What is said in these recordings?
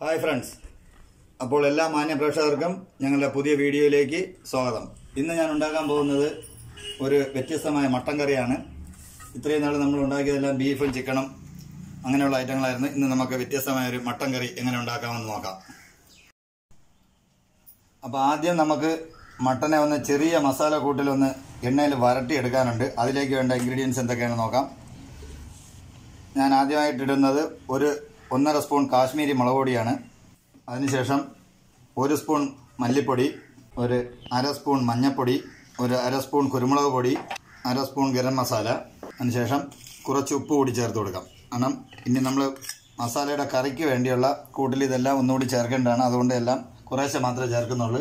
Hi friends. അപ്പോൾ എല്ലാ മാന്യ പ്രേക്ഷകർക്കും ഞങ്ങളുടെ പുതിയ വീഡിയോയിലേക്ക് സ്വാഗതം. ഇന്ന് ഞാൻ ഉണ്ടാക്കാൻ പോകുന്നത് ഒരു വ്യത്യസ്തമായ മട്ടൻ കറിയാണ്. ഇത്രയും നാൾ നമ്മൾ ഉണ്ടാക്കിയതെല്ലാം ബീഫും ചിക്കനും അങ്ങനെയുള്ള ഐറ്റങ്ങളായിരുന്നു. ഇന്ന് നമുക്ക് വ്യത്യസ്തമായ ഒരു മട്ടൻ കറി എങ്ങനെ ഉണ്ടാക്കാമെന്ന് നോക്കാം. അപ്പോൾ ആദ്യം നമുക്ക് മട്ടനെ ഒന്ന് ചെറിയ മസാല കൂട്ടിലൊന്ന് എണ്ണയിൽ വരട്ടി എടുക്കാനുണ്ട്. അതിലേക്ക് വേണ്ട ഇൻഗ്രീഡിയൻസ് എന്തൊക്കെയാണെന്ന് നോക്കാം. ഞാൻ ആദ്യമായിട്ടിടുന്നത് ഒരു ഒന്നര സ്പൂൺ കാശ്മീരി മുളക് പൊടിയാണ്. അതിനുശേഷം ഒരു സ്പൂൺ മല്ലിപ്പൊടി ഒരു അര സ്പൂൺ മഞ്ഞൾപ്പൊടി ഒരു അര സ്പൂൺ കുരുമുളക് പൊടി അര സ്പൂൺ ഗരം മസാല. അതിനുശേഷം കുറച്ച് ഉപ്പ് കൂടി ചേർത്ത് കൊടുക്കാം. കാരണം ഇനി നമ്മൾ മസാലയുടെ കറിക്ക് വേണ്ടിയുള്ള കൂട്ടിൽ ഇതെല്ലാം ഒന്നുകൂടി ചേർക്കേണ്ടതാണ്. അതുകൊണ്ട് എല്ലാം കുറേശ്ശെ മാത്രമേ ചേർക്കുന്നുള്ളൂ.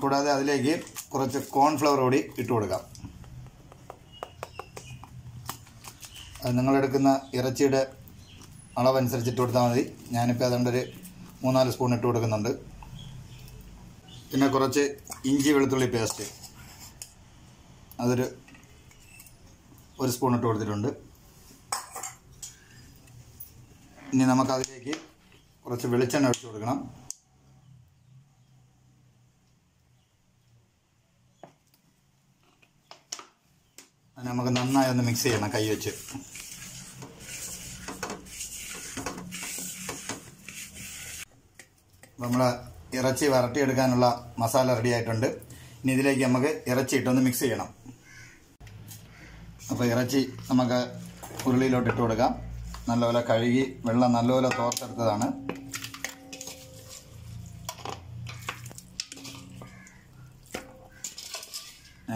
കൂടാതെ അതിലേക്ക് കുറച്ച് കോൺഫ്ലവർ കൂടി ഇട്ട് കൊടുക്കാം. അത് നിങ്ങളെടുക്കുന്ന ഇറച്ചിയുടെ അളവനുസരിച്ച് ഇട്ട് കൊടുത്താൽ മതി. ഞാനിപ്പോൾ അതുകൊണ്ട് ഒരു മൂന്നാൽ സ്പൂൺ ഇട്ട് കൊടുക്കുന്നുണ്ട്. പിന്നെ കുറച്ച് ഇഞ്ചി വെളുത്തുള്ളി പേസ്റ്റ് അതൊരു ഒരു സ്പൂൺ ഇട്ട് കൊടുത്തിട്ടുണ്ട്. ഇനി നമുക്കതിലേക്ക് കുറച്ച് വെളിച്ചെണ്ണ ഒഴിച്ച് കൊടുക്കണം. നമുക്ക് നന്നായി ഒന്ന് മിക്സ് ചെയ്യണം കൈ വെച്ച്. നമ്മൾ ഇറച്ചി വരട്ടിയെടുക്കാനുള്ള മസാല റെഡി ആയിട്ടുണ്ട്. ഇനി ഇതിലേക്ക് നമുക്ക് ഇറച്ചി ഇട്ടൊന്ന് മിക്സ് ചെയ്യണം. അപ്പോൾ ഇറച്ചി നമുക്ക് ഉരുളിയിലോട്ട് ഇട്ട് കൊടുക്കാം. നല്ലപോലെ കഴുകി വെള്ളം നല്ലപോലെ തോർത്തെടുത്തതാണ്.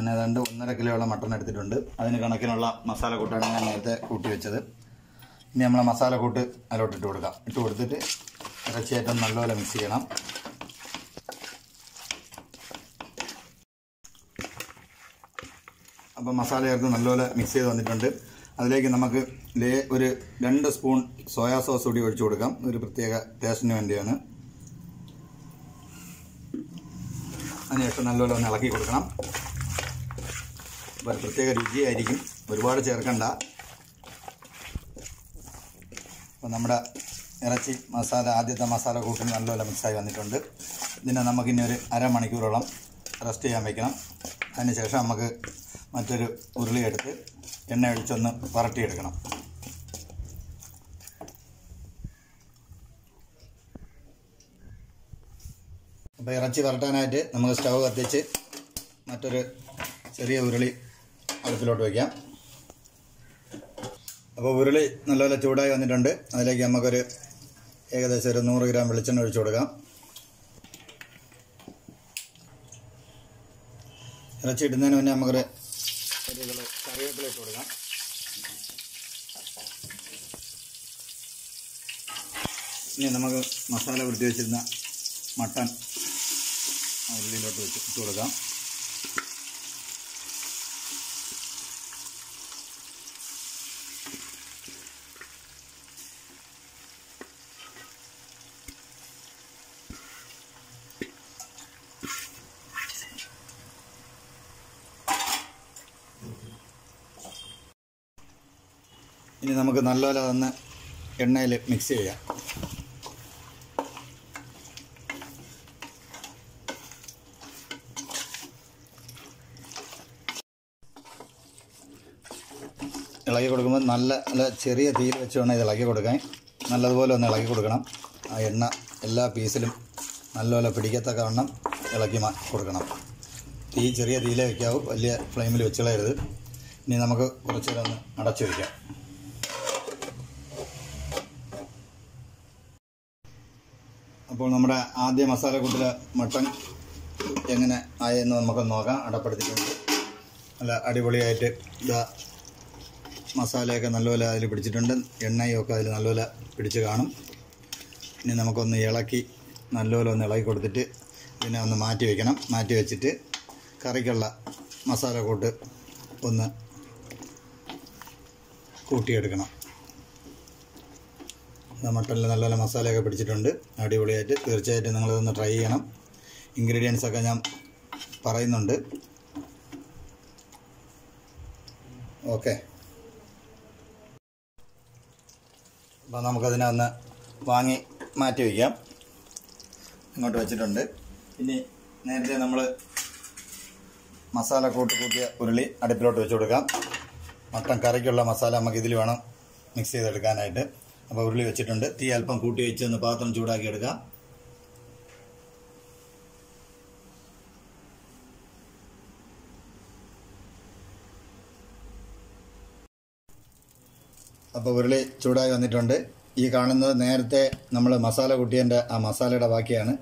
ഞാൻ ഏതാണ്ട് ഒന്നര കിലോയുള്ള മട്ടൺ എടുത്തിട്ടുണ്ട്. അതിന് കണക്കിനുള്ള മസാല കൂട്ടാണ് ഞാൻ നേരത്തെ കൂട്ടി വെച്ചത്. ഇനി നമ്മൾ മസാല കൂട്ട് അതിലോട്ട് ഇട്ട് കൊടുക്കാം. ഇട്ട് കൊടുത്തിട്ട് ഇറച്ചിയായിട്ടും നല്ലപോലെ മിക്സ് ചെയ്യണം. അപ്പോൾ മസാല ചേർത്ത് നല്ലപോലെ മിക്സ് ചെയ്ത് വന്നിട്ടുണ്ട്. അതിലേക്ക് നമുക്ക് ലേ ഒരു രണ്ട് സ്പൂൺ സോയാ സോസ് കൂടി ഒഴിച്ചു കൊടുക്കാം. ഒരു പ്രത്യേക ടേസ്റ്റിന് വേണ്ടിയാണ്. അതിനുശേഷം നല്ലപോലെ ഒന്ന് ഇളക്കി കൊടുക്കണം. പ്രത്യേക രുചിയായിരിക്കും. ഒരുപാട് ചേർക്കണ്ട. അപ്പോൾ നമ്മുടെ ഇറച്ചി മസാല ആദ്യത്തെ മസാല കൂട്ടിന് നല്ലപോലെ മിക്സായി വന്നിട്ടുണ്ട്. ഇതിനെ നമുക്കിനി ഒരു അരമണിക്കൂറോളം റെസ്റ്റ് ചെയ്യാൻ വയ്ക്കണം അതിനുശേഷം നമുക്ക് മറ്റൊരു ഉരുളി എടുത്ത് എണ്ണ ഒഴിച്ചൊന്ന് വരട്ടിയെടുക്കണം. അപ്പോൾ ഇറച്ചി വരട്ടാനായിട്ട് നമുക്ക് സ്റ്റവ് കത്തിച്ച് മറ്റൊരു ചെറിയ ഉരുളി അടുപ്പിലോട്ട് വയ്ക്കാം അപ്പോൾ ഉരുളി നല്ലപോലെ ചൂടായി വന്നിട്ടുണ്ട്. അതിലേക്ക് നമുക്കൊരു ഏകദേശം ഒരു നൂറ് ഗ്രാം വെളിച്ചെണ്ണ ഒഴിച്ചു കൊടുക്കാം. ഇറച്ചി ഇടുന്നതിന് മുന്നേ നമുക്കൊരു കറിവേപ്പില ഇട്ട് കൊടുക്കാം. ഇനി നമുക്ക് മസാല വൃത്തി വെച്ചിരുന്ന മട്ടൺ ഉള്ളിലോട്ട് വെച്ച് ഇട്ട് കൊടുക്കാം. ഇനി നമുക്ക് നല്ലപോലെ അതൊന്ന് എണ്ണയിൽ മിക്സ് ചെയ്യാം. ഇളകി കൊടുക്കുമ്പോൾ നല്ല നല്ല ചെറിയ തീയിൽ വെച്ച് വേണം ഇത് ഇളക്കി കൊടുക്കാൻ. നല്ലതുപോലെ ഒന്ന് ഇളക്കി കൊടുക്കണം. ആ എണ്ണ എല്ലാ പീസിലും നല്ലപോലെ പിടിക്കത്തക്ക വണ്ണം ഇളക്കി കൊടുക്കണം. തീ ചെറിയ തീയിലേ വയ്ക്കാവൂ വലിയ ഫ്ലെയിമിൽ വെച്ചുകളയരുത് ഇനി നമുക്ക് കുറച്ചുകൂടെ ഒന്ന് അടച്ചു വയ്ക്കാം അപ്പോൾ നമ്മുടെ ആദ്യ മസാല കൂട്ടിൽ മട്ടൺ എങ്ങനെ ആയെന്ന് നമുക്ക് നോക്കാം. അടപ്പെടുത്തിയിട്ടുണ്ട്. നല്ല അടിപൊളിയായിട്ട് ഇതാ മസാലയൊക്കെ നല്ലപോലെ അതിൽ പിടിച്ചിട്ടുണ്ട്. എണ്ണയൊക്കെ അതിൽ നല്ലപോലെ പിടിച്ച് കാണും. ഇനി നമുക്കൊന്ന് ഇളക്കി നല്ലപോലെ ഒന്ന് ഇളക്കി കൊടുത്തിട്ട് ഇതിനെ ഒന്ന് മാറ്റി വയ്ക്കണം മാറ്റി വെച്ചിട്ട് കറിക്കുള്ള മസാല കൂട്ട് ഒന്ന് കൂട്ടിയെടുക്കണം. മട്ടണിൽ നല്ല മസാലയൊക്കെ പിടിച്ചിട്ടുണ്ട്. അടിപൊളിയായിട്ട്. തീർച്ചയായിട്ടും നിങ്ങളിതൊന്ന് ട്രൈ ചെയ്യണം. ഇൻഗ്രീഡിയൻസ് ഒക്കെ ഞാൻ പറയുന്നുണ്ട്. ഓക്കെ അപ്പോൾ നമുക്കതിനെ ഒന്ന് വാങ്ങി മാറ്റി വയ്ക്കാം. ഇങ്ങോട്ട് വെച്ചിട്ടുണ്ട്. ഇനി നേരത്തെ നമ്മൾ മസാല കൂട്ടി കൂട്ടിയ ഉരുളി അടുപ്പിലോട്ട് വെച്ച് കൊടുക്കാം. മട്ടൻ കറിക്കുള്ള മസാല നമുക്ക് ഇതിൽ വേണം മിക്സ് ചെയ്തെടുക്കാനായിട്ട്. അപ്പോൾ ഉരുളി വെച്ചിട്ടുണ്ട്. തീ അല്പം കൂട്ടി വെച്ച് ഒന്ന് പാത്രം ചൂടാക്കി എടുക്കാം. അപ്പോൾ ഉരുളി ചൂടായി വന്നിട്ടുണ്ട്. ഈ കാണുന്നത് നേരത്തെ നമ്മൾ മസാല കൂട്ടിയതിന്റെ ആ മസാലയുടെ ബാക്കിയാണ്.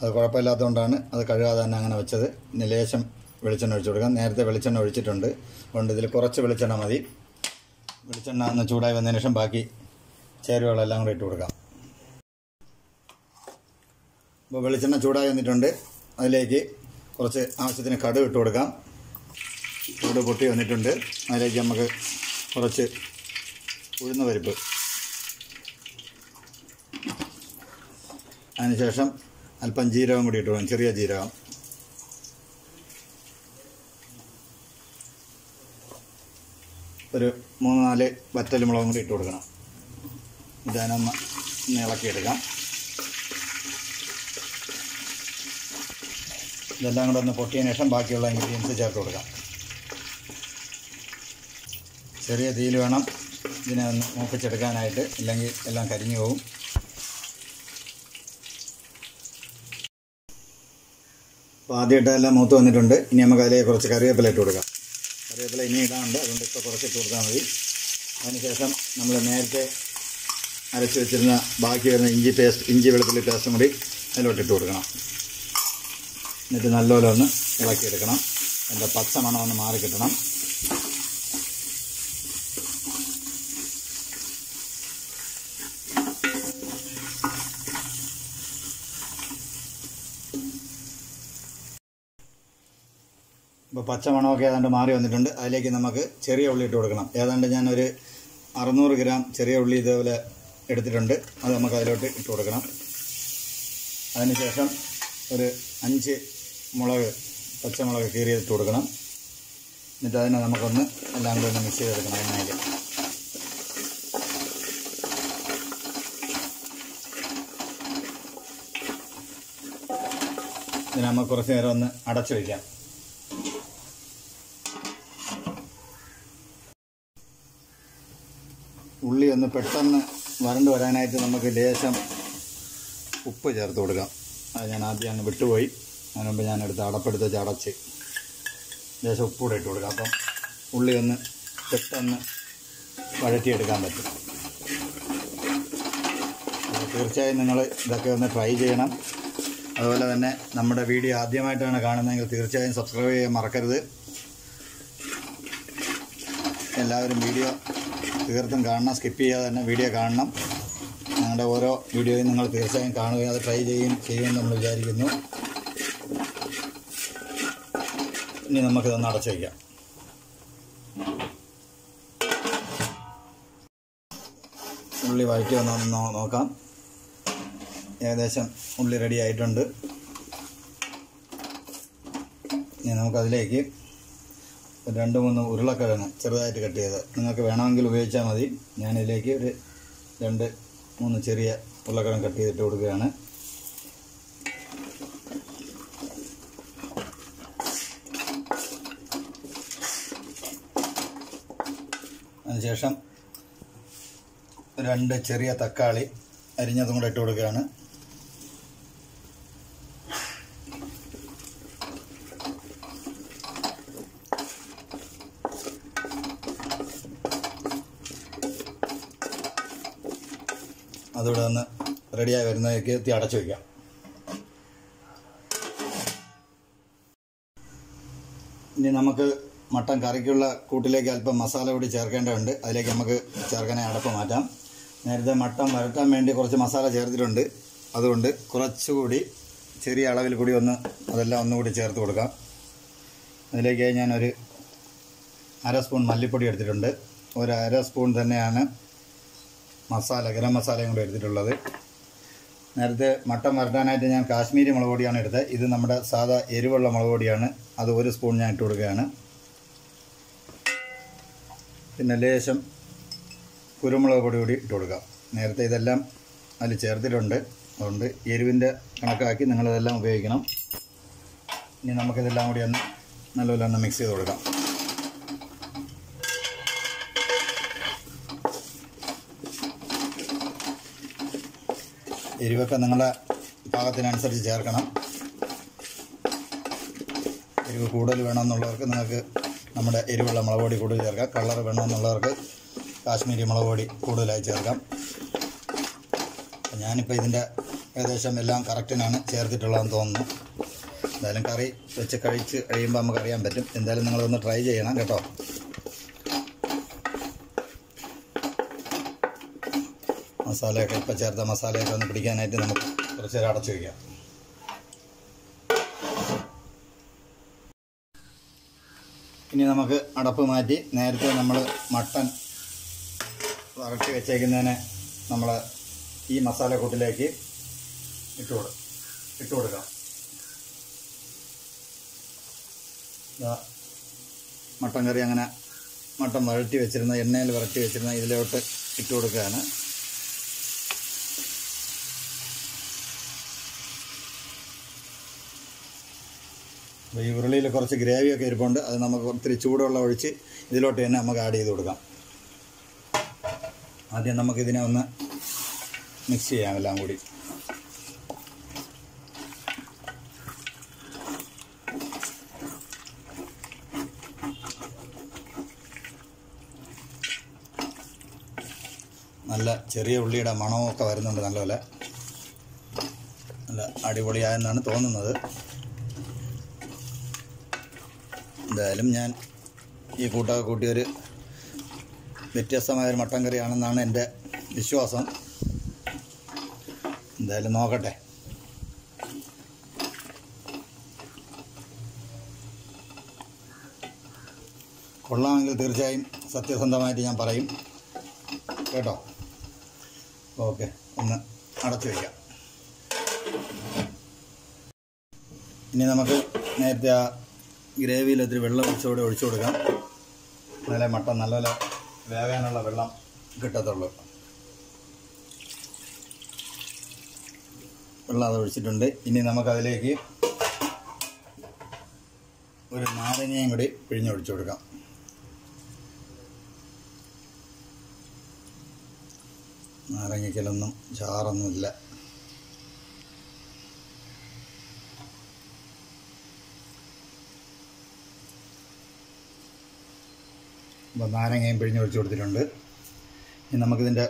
അത് കുഴപ്പമില്ലാത്തതുകൊണ്ടാണ് അത് കഴുകാതെ തന്നെ അങ്ങനെ വെച്ചത്. ഇനി ലേശം വെളിച്ചെണ്ണ ഒഴിച്ചു കൊടുക്കാം. നേരത്തെ വെളിച്ചെണ്ണ ഒഴിച്ചിട്ടുണ്ട്. അതുകൊണ്ട് ഇതിൽ കുറച്ച് വെളിച്ചെണ്ണ മതി. വെളിച്ചെണ്ണ ഒന്ന് ചൂടായി വന്നതിന് ശേഷം ബാക്കി ചേരുവകളെല്ലാം കൂടെ ഇട്ട് കൊടുക്കാം. അപ്പോൾ വെളിച്ചെണ്ണ ചൂടായി വന്നിട്ടുണ്ട്. അതിലേക്ക് കുറച്ച് ആവശ്യത്തിന് കടുക് ഇട്ട് കൊടുക്കാം. ചൂട് പൊട്ടി വന്നിട്ടുണ്ട്. അതിലേക്ക് നമുക്ക് കുറച്ച് ഉഴുന്ന പരിപ്പ്. അതിനുശേഷം അല്പം ജീരകം കൂടി ഇട്ട് കൊടുക്കാം. ചെറിയ ജീരകം. ഒരു മൂന്ന് നാല് വറ്റൽ മുളകും കൂടി ഇട്ട് കൊടുക്കണം. ഒന്ന് ഇളക്കിയെടുക്കാം ഇതെല്ലാം കൂടെ ഒന്ന് പൊട്ടിയതിന് ശേഷം ബാക്കിയുള്ള ഇൻഗ്രീഡിയൻസ് ചേർത്ത് കൊടുക്കാം. ചെറിയ തീയിൽ വേണം ഇതിനെ ഒന്ന് മൂപ്പിച്ചെടുക്കാനായിട്ട് ഇല്ലെങ്കിൽ എല്ലാം കരിഞ്ഞു പോകും. അപ്പോൾ ആദ്യമായിട്ട് എല്ലാം മൂത്ത് വന്നിട്ടുണ്ട്. ഇനി നമുക്ക് അതിലേക്ക് കുറച്ച് കറിവേപ്പില ഇട്ട് കൊടുക്കാം. കറിവേപ്പില ഇനി ഇടാനുണ്ട്. അതുകൊണ്ട് ഇപ്പോൾ കുറച്ചിട്ട് കൊടുത്താൽ മതി. അതിനുശേഷം നമ്മൾ നേരത്തെ അരച്ച് വെച്ചിരുന്ന ബാക്കി വരുന്ന ഇഞ്ചി പേസ്റ്റ് ഇഞ്ചി വെളുത്തുള്ളി പേസ്റ്റും കൂടി അതിലോട്ട് ഇട്ട് കൊടുക്കണം. എന്നിട്ട് നല്ലപോലെ ഒന്ന് ഇളക്കിയെടുക്കണം. അതിന്റെ പച്ച മണം ഒന്ന് മാറി കിട്ടണം. ഇപ്പോൾ പച്ചമണമൊക്കെ ഏതാണ്ട് മാറി വന്നിട്ടുണ്ട്. അതിലേക്ക് നമുക്ക് ചെറിയ ഉള്ളി ഇട്ട് കൊടുക്കണം. ഏതാണ്ട് ഞാനൊരു അറുന്നൂറ് ഗ്രാം ചെറിയ ഉള്ളി ഇതേപോലെ എടുത്തിട്ടുണ്ട്. അത് നമുക്ക് അതിലോട്ട് ഇട്ട് കൊടുക്കണം. അതിനുശേഷം ഒരു അഞ്ച് മുളക് പച്ചമുളക് കീറിയിട്ട് കൊടുക്കണം. എന്നിട്ട് അതിനെ നമുക്കൊന്ന് എല്ലാം കൂടി ഒന്ന് മിക്സ് ചെയ്തെടുക്കണം എണ്ണയിൽ ഇതിനെ നമുക്ക് കുറച്ച് നേരം ഒന്ന് അടച്ചു വയ്ക്കാം ഉള്ളി ഒന്ന് പെട്ടെന്ന് വരണ്ട് വരാനായിട്ട് നമുക്ക് ലേശം ഉപ്പ് ചേർത്ത് കൊടുക്കാം. അത് ഞാൻ ആദ്യം അങ്ങ് വിട്ടുപോയി. അതിന് മുമ്പ് ഞാൻ എടുത്ത് അടപ്പെടുത്ത് ചടച്ച് ലേശം ഉപ്പ് കൂടെ ഇട്ട് കൊടുക്കാം. അപ്പം ഉള്ളി ഒന്ന് പെട്ടെന്ന് വഴറ്റിയെടുക്കാൻ പറ്റും. തീർച്ചയായും നിങ്ങൾ ഇതൊക്കെ ഒന്ന് ട്രൈ ചെയ്യണം. അതുപോലെ തന്നെ നമ്മുടെ വീഡിയോ ആദ്യമായിട്ടാണ് കാണുന്നതെങ്കിൽ തീർച്ചയായും സബ്സ്ക്രൈബ് ചെയ്യാൻ മറക്കരുത്. എല്ലാവരും വീഡിയോ തീർത്തും കാണണം. സ്കിപ്പ് ചെയ്യാതെ തന്നെ വീഡിയോ കാണണം. ഞങ്ങളുടെ ഓരോ വീഡിയോയും നിങ്ങൾ തീർച്ചയായും കാണുകയും അത് ട്രൈ ചെയ്യുകയും ചെയ്യുമെന്ന് നമ്മൾ വിചാരിക്കുന്നു. ഇനി നമുക്കിതൊന്ന് അടച്ചു വയ്ക്കാം. ഉള്ളി വഴറ്റി വന്നൊന്ന് നോക്കാം. ഏകദേശം ഉള്ളി റെഡി ആയിട്ടുണ്ട്. ഇനി നമുക്കതിലേക്ക് രണ്ട് മൂന്ന് ഉരുളക്കിഴങ്ങ് ചെറുതായിട്ട് കട്ട് ചെയ്ത് നിങ്ങൾക്ക് വേണമെങ്കിൽ ഉപയോഗിച്ചാൽ മതി. ഞാനിതിലേക്ക് ഒരു രണ്ട് മൂന്ന് ചെറിയ ഉരുളക്കിഴങ്ങ് കട്ട് ചെയ്തിട്ട് കൊടുക്കുകയാണ്. അതിനുശേഷം രണ്ട് ചെറിയ തക്കാളി അരിഞ്ഞതും കൂടെ ഇട്ട് കൊടുക്കുകയാണ് അതുകൂടെ ഒന്ന് റെഡിയായി വരുന്നതൊക്കെ എത്തി അടച്ചു വയ്ക്കാം ഇനി നമുക്ക് മട്ടൻ കറിക്കുള്ള കൂട്ടിലേക്ക് അല്പം മസാല കൂടി ചേർക്കേണ്ടതുണ്ട്. അതിലേക്ക് നമുക്ക് ചേർക്കണേ അടപ്പ് മാറ്റാം. നേരത്തെ മട്ടൻ വരട്ടാൻ വേണ്ടി കുറച്ച് മസാല ചേർത്തിട്ടുണ്ട്. അതുകൊണ്ട് കുറച്ചുകൂടി ചെറിയ അളവിൽ കൂടി ഒന്ന് അതെല്ലാം ഒന്നുകൂടി ചേർത്ത് കൊടുക്കാം. അതിലേക്ക് ഞാനൊരു അര സ്പൂൺ മല്ലിപ്പൊടി എടുത്തിട്ടുണ്ട്. ഒരു അര സ്പൂൺ തന്നെയാണ് മസാല ഗരം മസാലയും കൂടി എടുത്തിട്ടുള്ളത്. നേരത്തെ മട്ടൻ വരട്ടാനായിട്ട് ഞാൻ കാശ്മീരി മുളക് പൊടിയാണ് എടുത്തത്. ഇത് നമ്മുടെ സാധാ എരിവുള്ള മുളക് പൊടിയാണ്. അത് ഒരു സ്പൂൺ ഞാൻ ഇട്ട് കൊടുക്കുകയാണ്. പിന്നെ ലേശം കുരുമുളക് പൊടി കൂടി ഇട്ട് കൊടുക്കാം. നേരത്തെ ഇതെല്ലാം അതിൽ ചേർത്തിട്ടുണ്ട്. അതുകൊണ്ട് എരിവിന്റെ കണക്കാക്കി നിങ്ങളിതെല്ലാം ഉപയോഗിക്കണം. ഇനി നമുക്കിതെല്ലാം കൂടി ഒന്ന് നല്ലപോലെ ഒന്ന് മിക്സ് ചെയ്ത് കൊടുക്കാം. എരിവൊക്കെ നിങ്ങളുടെ പാകത്തിനനുസരിച്ച് ചേർക്കണം. എരിവ് കൂടുതൽ വേണമെന്നുള്ളവർക്ക് നിങ്ങൾക്ക് നമ്മുടെ എരിവുള്ള മുളക് പൊടി കൂടുതൽ ചേർക്കാം. കളർ വേണമെന്നുള്ളവർക്ക് കാശ്മീരി മുളക് പൊടി കൂടുതലായി ചേർക്കാം. ഞാനിപ്പോൾ ഇതിന്റെ ഏകദേശം എല്ലാം കറക്റ്റിനാണ് ചേർത്തിട്ടുള്ളതെന്ന് തോന്നുന്നു. എന്തായാലും കറി വെച്ച് കഴിച്ച് കഴിയുമ്പോൾ നമുക്കറിയാൻ പറ്റും. എന്തായാലും നിങ്ങളൊന്ന് ട്രൈ ചെയ്യണം കേട്ടോ. മസാലയൊക്കെ ഇപ്പം ചേർത്ത മസാലയൊക്കെ ഒന്ന് പിടിക്കാനായിട്ട് നമുക്ക് കുറച്ച് നേരം അടച്ചു വയ്ക്കാം ഇനി നമുക്ക് അടപ്പ് മാറ്റി നേരത്തെ നമ്മൾ മട്ടൻ വറട്ടി വെച്ചേക്കുന്നതിന് നമ്മൾ ഈ മസാലക്കൂട്ടിലേക്ക് ഇട്ട് കൊടുക്കും ഇട്ട് കൊടുക്കാം മട്ടൻ കറി അങ്ങനെ മട്ടൻ വരട്ടി വെച്ചിരുന്ന എണ്ണയിൽ വരട്ടി വെച്ചിരുന്ന ഇതിലോട്ട് ഇട്ട് കൊടുക്കുകയാണ്. ഈ ഉരുളിയിൽ കുറച്ച് ഗ്രേവിയൊക്കെ ഇരിപ്പുണ്ട്. അത് നമുക്ക് ഒത്തിരി ചൂടുവെള്ളം ഒഴിച്ച് ഇതിലോട്ട് തന്നെ നമുക്ക് ആഡ് ചെയ്ത് കൊടുക്കാം. ആദ്യം നമുക്കിതിനെ ഒന്ന് മിക്സ് ചെയ്യാം എല്ലാം കൂടി. നല്ല ചെറിയ ഉള്ളിയുടെ മണമൊക്കെ വരുന്നുണ്ട് നല്ലപോലെ. നല്ല അടിപൊളിയായെന്നാണ് തോന്നുന്നത്. എന്തായാലും ഞാൻ ഈ കൂട്ടൊക്കെ കൂട്ടിയൊരു വ്യത്യസ്തമായൊരു മട്ടൻ കറിയാണെന്നാണ് എന്റെ വിശ്വാസം. എന്തായാലും നോക്കട്ടെ. കൊള്ളാമെങ്കിൽ തീർച്ചയായും സത്യസന്ധമായിട്ട് ഞാൻ പറയും. കേട്ടോ? ഓക്കെ ഒന്ന് അടച്ചു വയ്ക്കാം ഇനി നമുക്ക് നേരത്തെ ആ ഗ്രേവിയിൽ ഒത്തിരി വെള്ളം ഒഴിച്ചുകൂടെ ഒഴിച്ചു കൊടുക്കാം. നല്ല മട്ടൻ നല്ലപോലെ വേകാനുള്ള വെള്ളം കിട്ടത്തുള്ളൂ. വെള്ളം അത് ഒഴിച്ചിട്ടുണ്ട്. ഇനി നമുക്കതിലേക്ക് ഒരു നാരങ്ങയും കൂടി പിഴിഞ്ഞൊഴിച്ചു കൊടുക്കാം. നാരങ്ങയ്ക്കലൊന്നും ചാറൊന്നുമില്ല. നാരങ്ങയും പിഴിഞ്ഞ് ഒഴിച്ച് കൊടുത്തിട്ടുണ്ട്. ഇനി നമുക്കിതിന്റെ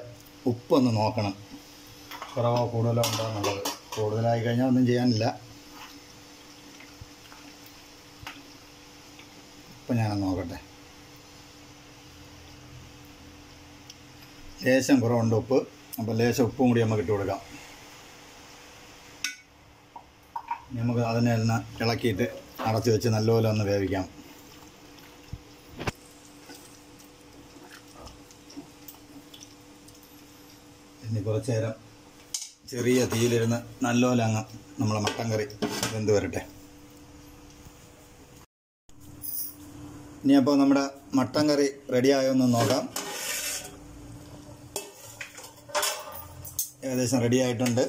ഉപ്പൊന്ന് നോക്കണം. കുറവോ കൂടുതലോ ഉണ്ടോ എന്നുള്ളത്. കൂടുതലായി കഴിഞ്ഞാൽ ഒന്നും ചെയ്യാനില്ല. ഇപ്പം ഞാനൊന്ന് നോക്കട്ടെ. ലേശം കുറവുണ്ട് ഉപ്പ്. അപ്പോൾ ലേശം ഉപ്പും കൂടി നമുക്ക് ഇട്ട് കൊടുക്കാം. നമുക്ക് അതിനെ ഒന്ന് ഇളക്കിയിട്ട് അടച്ച് വെച്ച് നല്ലപോലെ ഒന്ന് വേവിക്കാം ഇനി കുറച്ച് നേരം ചെറിയ തീയിലിരുന്ന് നല്ലോല അങ്ങ് നമ്മളെ മട്ടൻ കറി. വെന്ത് വരട്ടെ. ഇനി അപ്പോൾ നമ്മുടെ മട്ടൻ കറി റെഡിയായോ എന്ന് നോക്കാം. ഏകദേശം റെഡി ആയിട്ടുണ്ട്.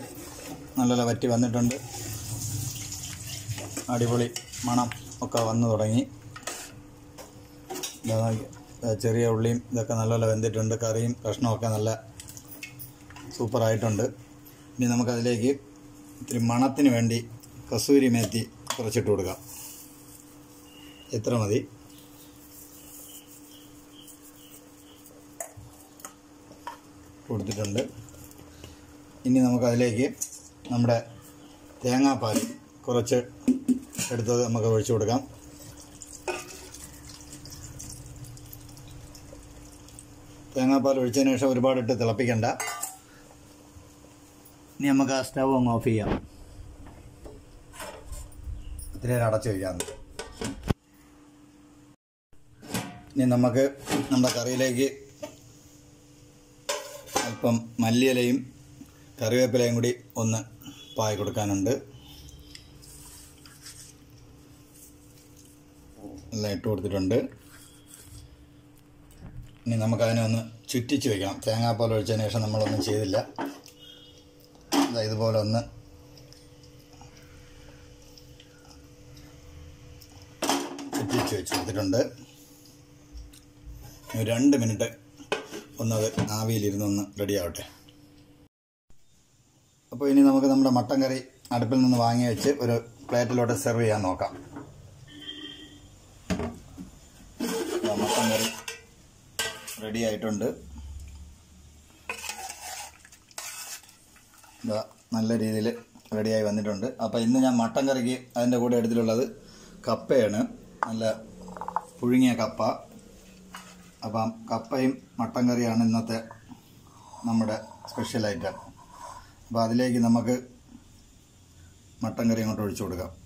നല്ലപോലെ വറ്റി വന്നിട്ടുണ്ട്. അടിപൊളി മണം ഒക്കെ വന്നു തുടങ്ങി. ചെറിയ ഉള്ളിയും ഇതൊക്കെ നല്ലപോലെ വെന്തിട്ടുണ്ട്. കറിയും കഷ്ണമൊക്കെ നല്ല സൂപ്പറായിട്ടുണ്ട്. ഇനി നമുക്കതിലേക്ക് ഇത്തിരി മണത്തിന് വേണ്ടി കസൂരി മേത്തി കുറച്ചിട്ട് കൊടുക്കാം. എത്ര മതി? കൊടുത്തിട്ടുണ്ട്. ഇനി നമുക്കതിലേക്ക് നമ്മുടെ തേങ്ങാപ്പാൽ കുറച്ച് എടുത്തത് നമുക്ക് ഒഴിച്ചു കൊടുക്കാം. തേങ്ങാപ്പാൽ ഒഴിച്ചതിന് ശേഷം ഒരുപാട് ഇട്ട് തിളപ്പിക്കണ്ട. ഇനി നമുക്ക് ആ സ്റ്റവ് അങ്ങ് ഓഫ് ചെയ്യാം. ഇത്രയും അടച്ചു വയ്ക്കാം ഇനി നമുക്ക് നമ്മുടെ കറിയിലേക്ക് അല്പം മല്ലിയിലയും കറിവേപ്പിലയും കൂടി ഒന്ന് പായി കൊടുക്കാനുണ്ട്. എല്ലാം ഇട്ട് കൊടുത്തിട്ടുണ്ട്. ഇനി നമുക്കതിനെ ഒന്ന് ചുറ്റിച്ച് വെക്കണം. തേങ്ങാപ്പാൽ ഒഴിച്ചതിന് ശേഷം നമ്മളൊന്നും ചെയ്തില്ല. ഇതുപോലെ ഒന്ന്. ചുറ്റിച്ച് വെച്ച് കൊടുത്തിട്ടുണ്ട്. ഇനി രണ്ട് മിനിറ്റ് ഒന്നത് ആവിയിലിരുന്നൊന്ന് റെഡി ആവട്ടെ അപ്പോൾ ഇനി നമുക്ക് നമ്മുടെ മട്ടൻ കറി അടുപ്പിൽ നിന്ന് വാങ്ങി വെച്ച് ഒരു പ്ലേറ്റിലോട്ട് സെർവ് ചെയ്യാൻ നോക്കാം. മട്ടൻ കറി റെഡി ആയിട്ടുണ്ട്. നല്ല രീതിയിൽ റെഡിയായി വന്നിട്ടുണ്ട്. അപ്പോൾ ഇന്ന് ഞാൻ മട്ടൻ കറിക്ക് അതിന്റെ കൂടെ എടുത്തിട്ടുള്ളത് കപ്പയാണ്. നല്ല പുഴുങ്ങിയ കപ്പ. അപ്പം കപ്പയും മട്ടൻ കറിയാണ് ഇന്നത്തെ നമ്മുടെ സ്പെഷ്യൽ ഐറ്റം. അപ്പോൾ അതിലേക്ക് നമുക്ക് മട്ടൻ കറി അങ്ങോട്ട് ഒഴിച്ചു കൊടുക്കാം.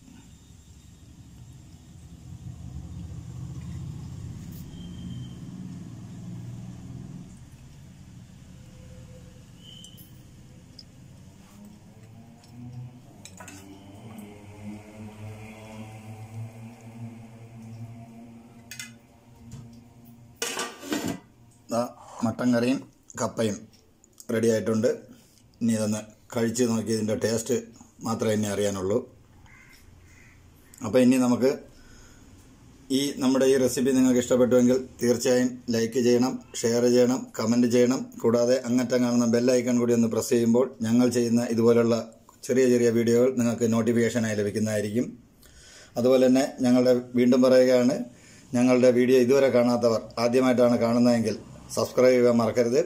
മട്ടൻ കറിയും കപ്പയും റെഡി ആയിട്ടുണ്ട്. ഇനി ഇതൊന്ന് കഴിച്ച് നോക്കി ഇതിന്റെ ടേസ്റ്റ് മാത്രമേ ഇനി അറിയാനുള്ളൂ. അപ്പോൾ ഇനി നമുക്ക് ഈ നമ്മുടെ ഈ റെസിപ്പി നിങ്ങൾക്ക് ഇഷ്ടപ്പെട്ടുവെങ്കിൽ തീർച്ചയായും ലൈക്ക് ചെയ്യണം ഷെയർ ചെയ്യണം കമന്റ് ചെയ്യണം. കൂടാതെ അങ്ങറ്റം കാണുന്ന ബെല്ലൈക്കൺ കൂടി ഒന്ന് പ്രസ് ചെയ്യുമ്പോൾ ഞങ്ങൾ ചെയ്യുന്ന ഇതുപോലുള്ള ചെറിയ ചെറിയ വീഡിയോകൾ നിങ്ങൾക്ക് നോട്ടിഫിക്കേഷനായി ലഭിക്കുന്നതായിരിക്കും. അതുപോലെ തന്നെ ഞങ്ങളുടെ വീണ്ടും പറയുകയാണ് ഞങ്ങളുടെ വീഡിയോ ഇതുവരെ കാണാത്തവർ ആദ്യമായിട്ടാണ് കാണുന്നതെങ്കിൽ സബ്സ്ക്രൈബ് ചെയ്യാൻ മറക്കരുത്.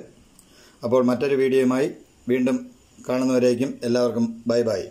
അപ്പോൾ മറ്റൊരു വീഡിയോയുമായി വീണ്ടും കാണുന്നവരേക്കും എല്ലാവർക്കും ബൈ ബൈ.